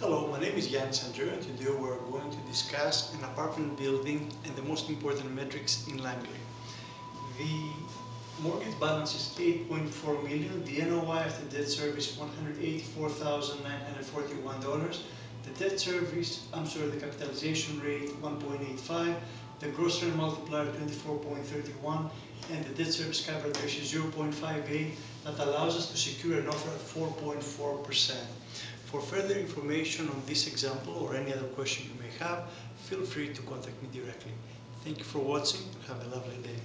Hello, my name is Yiannis Andreou and today we're going to discuss an apartment building and the most important metrics in Langley. The mortgage balance is 8.4 million, the NOI after debt service $184,941, the debt service, I'm sorry, the capitalization rate 1.85, the gross rent multiplier 24.31, and the debt service coverage ratio 0.58 that allows us to secure an offer at 4.4%. For further information on this example or any other question you may have, feel free to contact me directly. Thank you for watching and have a lovely day.